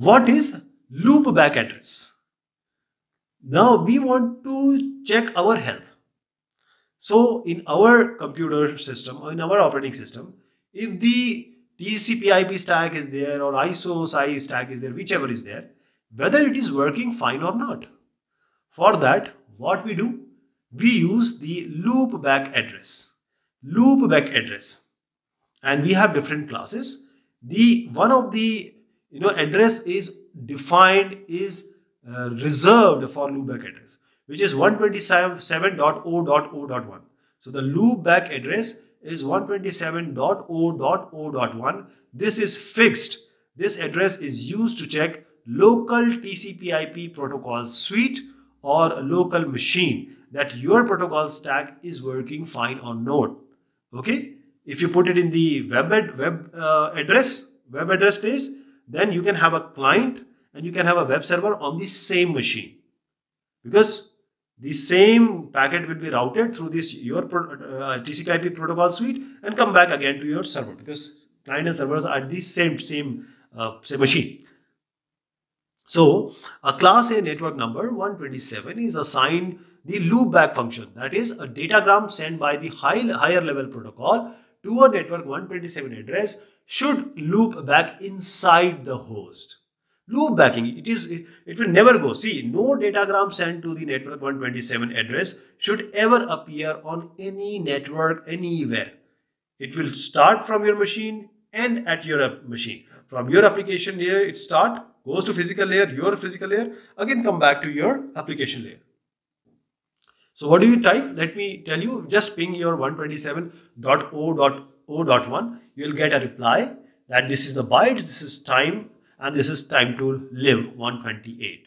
What is loopback address? Now we want to check our health. So in our computer system or in our operating system, if the TCP/IP stack is there or ISO OSI stack is there, whichever is there, whether it is working fine or not. For that, what we do? We use the loopback address. Loopback address. And we have different classes. The one of the you know address is defined is uh, reserved for loopback address, which is 127.0.0.1. So the loopback address is 127.0.0.1. This is fixed. This address is used to check local TCP/IP protocol suite or a local machine that your protocol stack is working fine or not. Okay, if you put it in the web ad, web uh, address web address space, then you can have a client and you can have a web server on the same machine because the same packet will be routed through this your uh, TCP/IP protocol suite and come back again to your server because client and servers are the same same uh, same machine. So a class A network number 127 is assigned the loopback function that is a datagram sent by the high, higher level protocol to a network 127 address should loop back inside the host. Loop backing, it is it, will never go. See, no datagram sent to the network 127 address should ever appear on any network anywhere. It will start from your machine and at your machine. From your application layer, it start goes to physical layer, your physical layer, again come back to your application layer. So what do you type? Let me tell you, just ping your 127.0.0.1. You will get a reply that this is the bytes, this is time, and this is time to live 128.